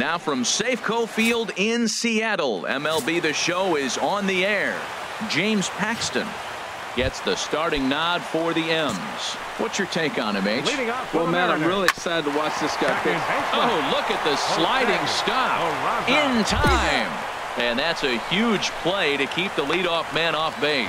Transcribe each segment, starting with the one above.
Now from Safeco Field in Seattle, MLB The Show is on the air. James Paxton gets the starting nod for the M's. What's your take on him, H? Well, man, I'm really excited to watch this guy pitch. Oh, look at the sliding stop in time. And that's a huge play to keep the leadoff man off base.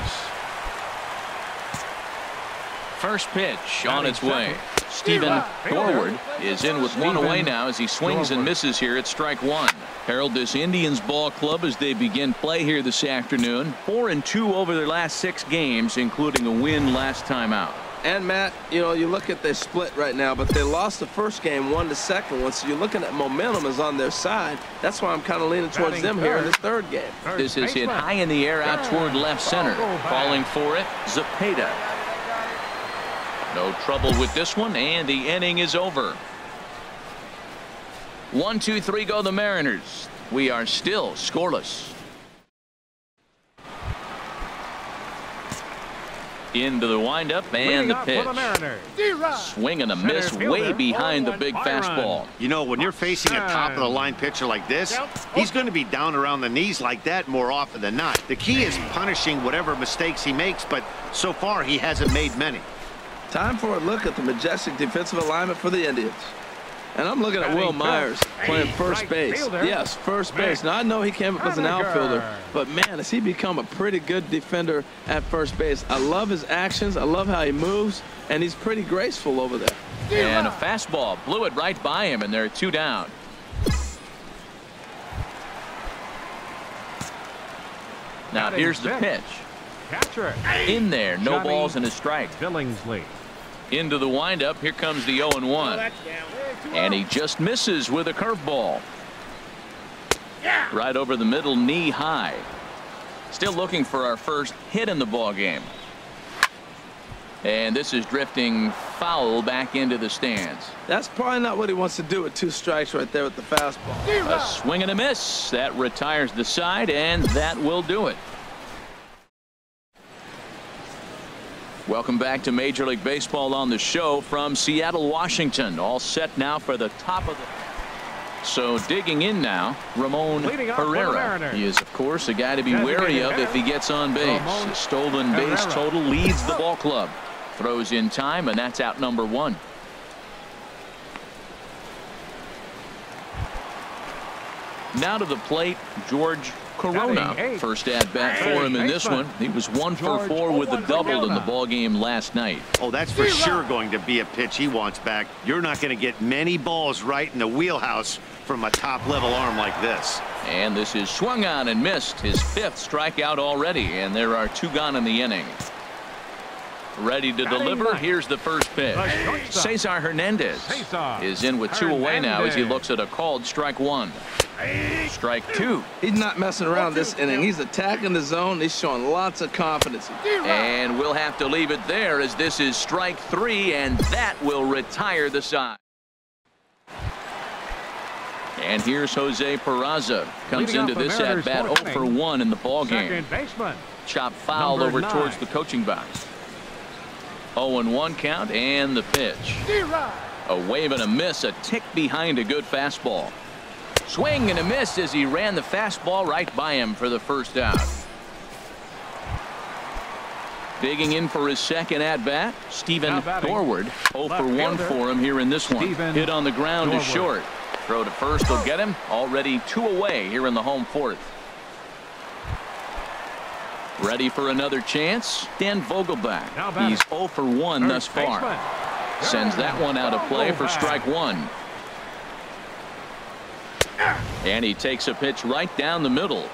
First pitch on its way. Stephen Dorward is in with one away now as he swings and misses here at strike one. Harold, this Indians ball club as they begin play here this afternoon. Four and two over their last six games, including a win last time out. And Matt, you know, you look at their split right now, but they lost the first game, won the second one. So you're looking at momentum is on their side. That's why I'm kind of leaning towards them here in this third game. This is hit high in the air out toward left center. Falling for it, Zepeda. No trouble with this one, and the inning is over. One, two, three go the Mariners. We are still scoreless. Into the windup and the pitch. Swing and a miss way behind the big fastball. You know, when you're facing a top of the line pitcher like this, he's going to be down around the knees like that more often than not. The key is punishing whatever mistakes he makes, but so far he hasn't made many. Time for a look at the majestic defensive alignment for the Indians. And I'm looking at Wil Myers playing first base. Yes, first base. Now, I know he came up as an outfielder, but man, has he become a pretty good defender at first base. I love his actions. I love how he moves, and he's pretty graceful over there. And a fastball blew it right by him, and they're two down. Now here's the pitch. Catcher. In there, no balls and a strike. Billingsley. Into the windup. Here comes the 0 1. And he just misses with a curveball. Right over the middle, knee high. Still looking for our first hit in the ball game. And this is drifting foul back into the stands. That's probably not what he wants to do with two strikes right there with the fastball. A swing and a miss. That retires the side, and that will do it. Welcome back to Major League Baseball on the show from Seattle, Washington. All set now for the top of the. So digging in now, Ramon Herrera. He is, of course, a guy to be wary of if he gets on base. Stolen base total leads the ball club. Throws in time, and that's out number one. Now to the plate, George Corona. First at bat for him in this one. He was one for four with a double in the ball game last night. Oh, that's for sure going to be a pitch he wants back. You're not going to get many balls right in the wheelhouse from a top level arm like this. And this is swung on and missed his fifth strikeout already and there are two gone in the inning. Ready to deliver. Here's the first pitch. Cesar Hernandez is in with two away now as he looks at a called strike one. Strike two. He's not messing around this inning. He's attacking the zone. He's showing lots of confidence. And we'll have to leave it there as this is strike three, and that will retire the side. And here's Jose Peraza. Comes into this at bat 0 for 1 in the ball game. Chop foul over towards the coaching box. 0 1 count and the pitch. A wave and a miss, a tick behind a good fastball. Swing and a miss as he ran the fastball right by him for the first out. Digging in for his second at bat, Stephen Dorward. 0 for 1 for him here in this one. Hit on the ground is short. Throw to first will get him. Already two away here in the home fourth. Ready for another chance? Dan Vogelbach. He's 0 for 1 thus far. Sends that one out of play for strike one. And he takes a pitch right down the middle.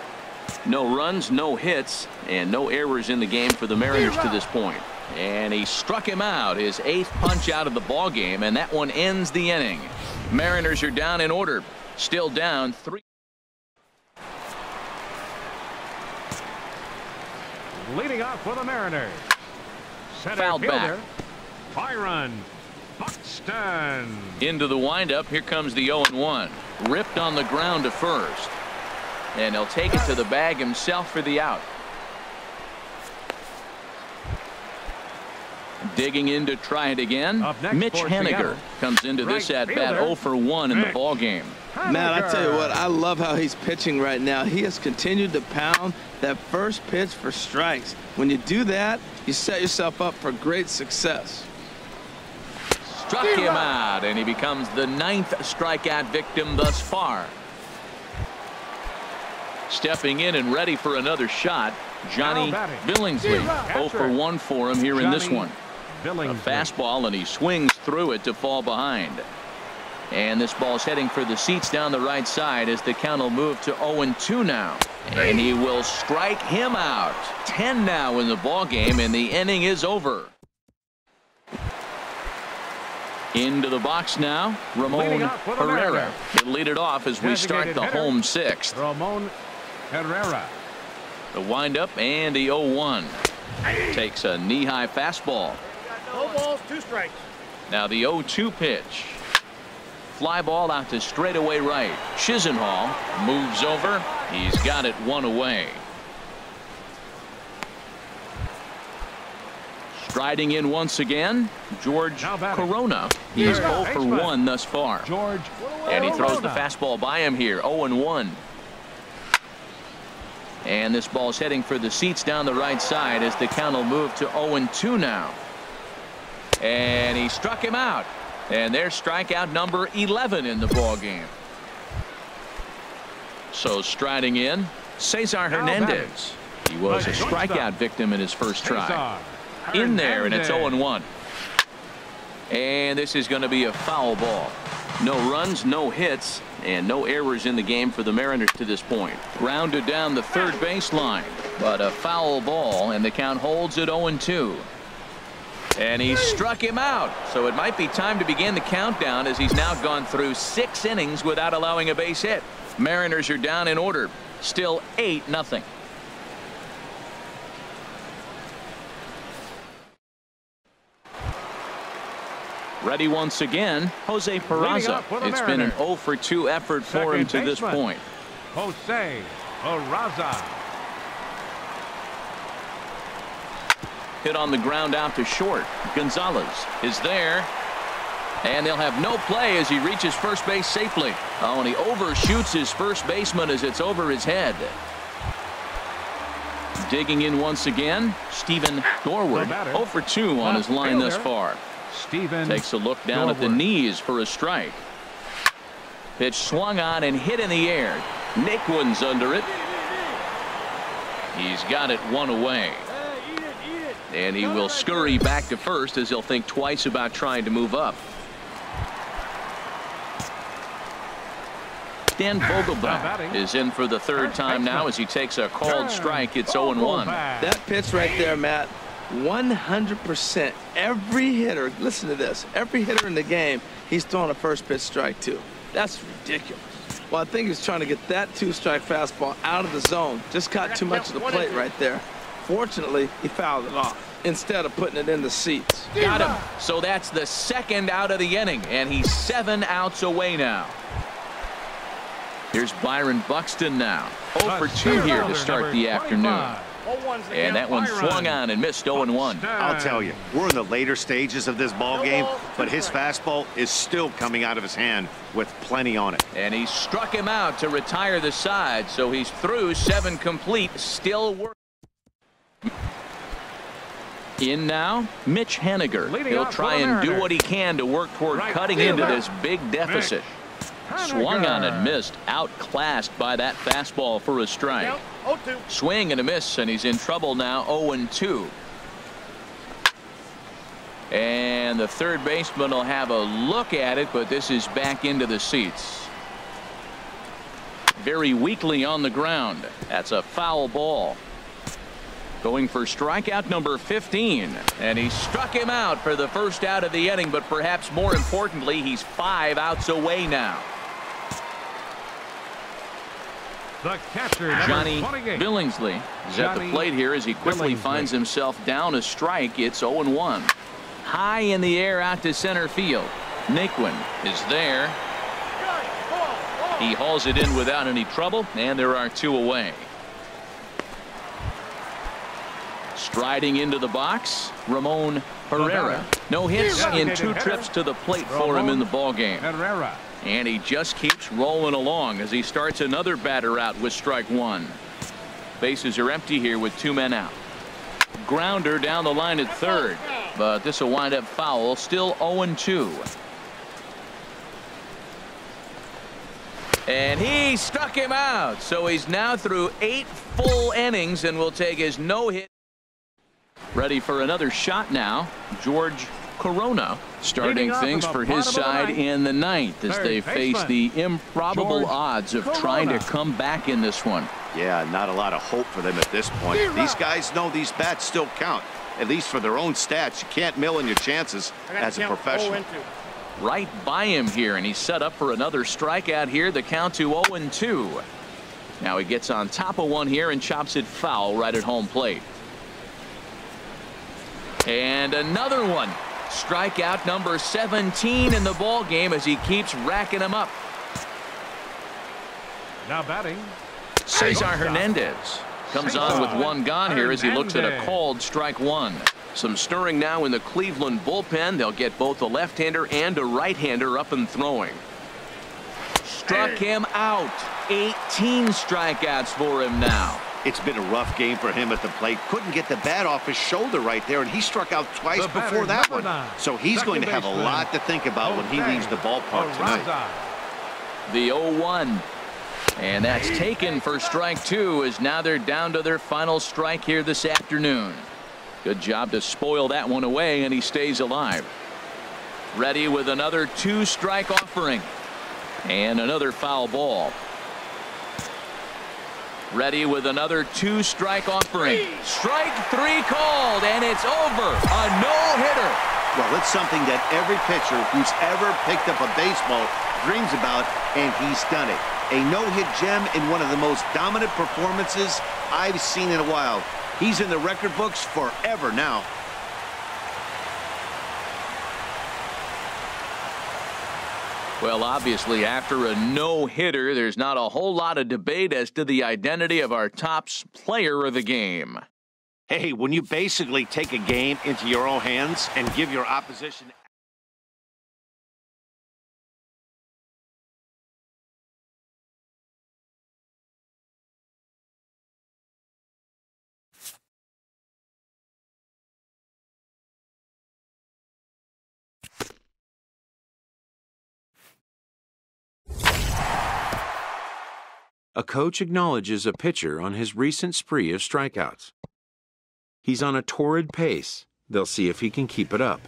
No runs, no hits, and no errors in the game for the Mariners to this point. And he struck him out, his eighth punch out of the ball game, and that one ends the inning. Mariners are down in order. Still down three. Leading off for the Mariners. Center Fouled fielder, back. Byron Buxton. Into the windup. Here comes the 0 1. Ripped on the ground to first. And he'll take it to the bag himself for the out. Digging in to try it again. Mitch Haniger comes into right this at bat 0 for 1 in the ball game. Man, I tell you what, I love how he's pitching right now. He has continued to pound that first pitch for strikes. When you do that, you set yourself up for great success. Struck him out, and he becomes the ninth strikeout victim thus far. Stepping in and ready for another shot, Johnny Billingsley. 0 for 1 for him here in this one. A fastball, and he swings through it to fall behind. And this ball's heading for the seats down the right side as the count will move to 0-2 now. And he will strike him out. 10 now in the ball game, and the inning is over. Into the box now, Ramon Herrera. He'll lead it off as we start the home sixth. Ramon Herrera. The windup and the 0-1. Takes a knee-high fastball. No balls, two strikes. Now the 0-2 pitch. Fly ball out to straightaway right. Chisenhall moves over. He's got it one away. Striding in once again, George Corona. He's 0 for 1 thus far. George and he throws the fastball by him here. 0 and 1. And this ball's heading for the seats down the right side as the count will move to 0 and 2 now. And he struck him out. And there's strikeout number 11 in the ball game. So striding in, Cesar Hernandez. He was a strikeout victim in his first try. In there, and it's 0 1. And this is going to be a foul ball. No runs, no hits, and no errors in the game for the Mariners to this point. Grounded down the third baseline, but a foul ball, and the count holds at 0 2. And he struck him out. So it might be time to begin the countdown as he's now gone through six innings without allowing a base hit. Mariners are down in order. Still 8 nothing. Ready once again, Jose Peraza. It's been an 0 for 2 effort for Second him to this point. Jose Peraza. Hit on the ground out to short. Gonzalez is there. And they'll have no play as he reaches first base safely. Oh, and he overshoots his first baseman as it's over his head. Digging in once again, Stephen Dorward. 0 for 2 on his line thus far. Stephen takes a look down at the knees for a strike. Pitch swung on and hit in the air. Naquin's under it. He's got it one away. And he will scurry back to first as he'll think twice about trying to move up. Dan Vogelbach is in for the third time now as he takes a called strike. It's 0-1. That pitch right there, Matt, 100% every hitter, listen to this, every hitter in the game, he's throwing a first pitch strike too. That's ridiculous. Well, I think he's trying to get that two-strike fastball out of the zone. Just caught too much of the plate right there. Fortunately, he fouled it off instead of putting it in the seats. Got him. So that's the second out of the inning, and he's seven outs away now. Here's Byron Buxton now. 0 for 2 here to start the afternoon. And that one swung on and missed 0-1. I'll tell you, we're in the later stages of this ball game, but his fastball is still coming out of his hand with plenty on it. And he struck him out to retire the side, so he's through seven complete, still working. In now, Mitch Haniger. He'll try and do what he can to work toward cutting into this big deficit. Swung on and missed, outclassed by that fastball for a strike. Swing and a miss, and he's in trouble now 0-2. And the third baseman will have a look at it, but this is back into the seats. Very weakly on the ground. That's a foul ball. Going for strikeout number 15. And he struck him out for the first out of the inning, but perhaps more importantly, he's five outs away now. The catcher, Johnny Billingsley is Johnny at the plate here as he quickly Billingsley. finds himself down a strike. It's 0-1. High in the air out to center field. Naquin is there. He hauls it in without any trouble, and there are two away. Striding into the box, Ramon Herrera. No hits in two trips to the plate for him in the ball game. And he just keeps rolling along as he starts another batter out with strike one. Bases are empty here with two men out. Grounder down the line at third, but this will wind up foul. Still 0-2. And he struck him out. So he's now through eight full innings and will take his no hit. Ready for another shot now. George Corona starting things for his side in the ninth as they face the improbable odds of trying to come back in this one. Yeah, not a lot of hope for them at this point. These guys know these bats still count, at least for their own stats. You can't mill in your chances as a professional right by him here, and he's set up for another strikeout here. The count to 0-2. Now he gets on top of one here and chops it foul right at home plate. And another one. Strikeout number 17 in the ball game as he keeps racking them up. Now batting. Cesar Hernandez comes on with one gone here as he looks at a called strike one. Some stirring now in the Cleveland bullpen. They'll get both a left-hander and a right-hander up and throwing. Struck him out. 18 strikeouts for him now. It's been a rough game for him at the plate. Couldn't get the bat off his shoulder right there, and he struck out twice the before that one. Nine. So he's Second going to have a lot to think about when he leaves the ballpark tonight. The 0-1. And that's taken for strike two as now they're down to their final strike here this afternoon. Good job to spoil that one away, and he stays alive. Ready with another two strike offering. And another foul ball. Ready with another two strike offering. Strike three called, and it's over. A no hitter. Well, it's something that every pitcher who's ever picked up a baseball dreams about, and he's done it. A no-hit gem in one of the most dominant performances I've seen in a while. He's in the record books forever now. Well, obviously, after a no-hitter, there's not a whole lot of debate as to the identity of our top player of the game. Hey, when you basically take a game into your own hands and give your opposition A coach acknowledges a pitcher on his recent spree of strikeouts. He's on a torrid pace. They'll see if he can keep it up.